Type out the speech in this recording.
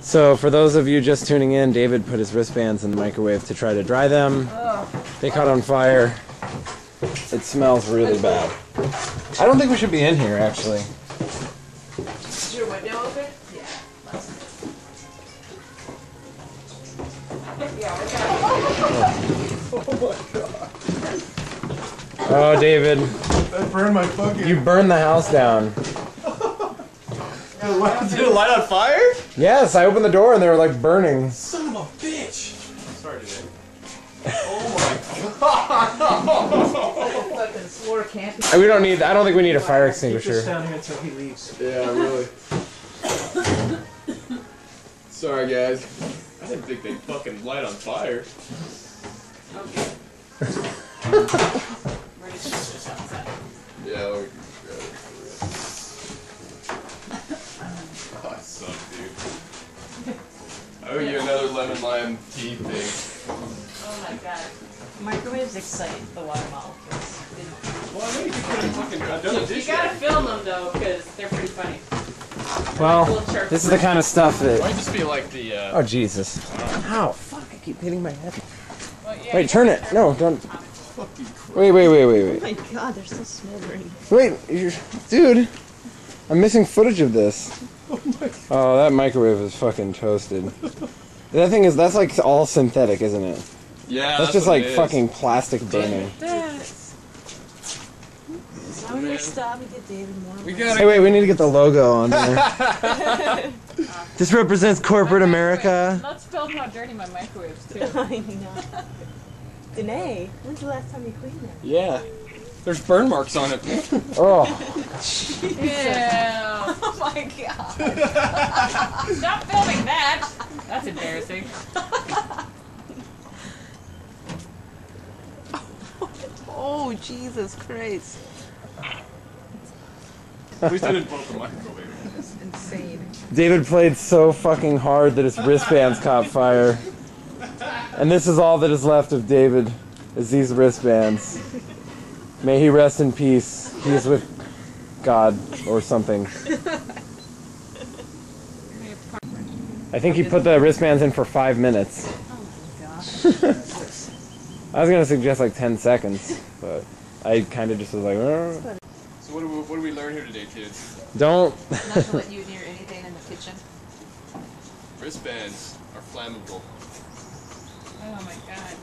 So, for those of you just tuning in, David put his wristbands in the microwave to try to dry them. They caught on fire. It smells really bad. I don't think we should be in here, actually. Is your window open? Yeah. Yeah, oh. oh, David, I burned my fucking. you burned the house down. Did it light on fire? Yes, I opened the door and they were like burning. Son of a bitch! Sorry, dude. Oh my god! Fucking swore camping. We don't need. I don't think we need a fire Keep this extinguisher. down here until he leaves. Yeah, really. Sorry, guys. I didn't think they'd fucking light on fire. Okay. Ready to switch outside. Yeah, we can grab it for real. Oh, I suck, dude. I owe you another lemon lime tea thing. Oh my god. Microwaves excite the water molecules. Well, I know you could have fucking I've done the You dish. gotta film them though, because they're pretty funny. Well, this is the kind of stuff that. Might just be like the. Uh, Oh Jesus! Ow! Fuck! I keep hitting my head. Well, yeah, Wait, turn it. No, don't. fucking crap. Wait, wait, wait, wait, wait. my god, they're still smoldering. Wait, you're, dude. I'm missing footage of this. Oh, that microwave is fucking toasted. That thing is, that's like all synthetic, isn't it? Yeah, That's, just what like it is. fucking plastic burning. Now we stop and get David more. We Hey, gotta. wait, we need to get the logo on there. this represents corporate America. Let's film how dirty my microwaves too. I know. Danae, when's the last time you cleaned them? Yeah. There's burn marks on it. Oh, Yeah. Oh my god. Stop filming that. That's embarrassing. Oh, Jesus Christ. At least I didn't blow up the microwave. That's insane. David played so fucking hard that his wristbands caught fire. And this is all that is left of David, is these wristbands. May he rest in peace. He is with God or something. I think he put the wristbands in for five minutes. I was gonna suggest like ten seconds, but I kind of just was like, "Uh, So what do, we, what do we learn here today, kids? don't. Not to let you near anything in the kitchen. Wristbands are flammable. Oh my god.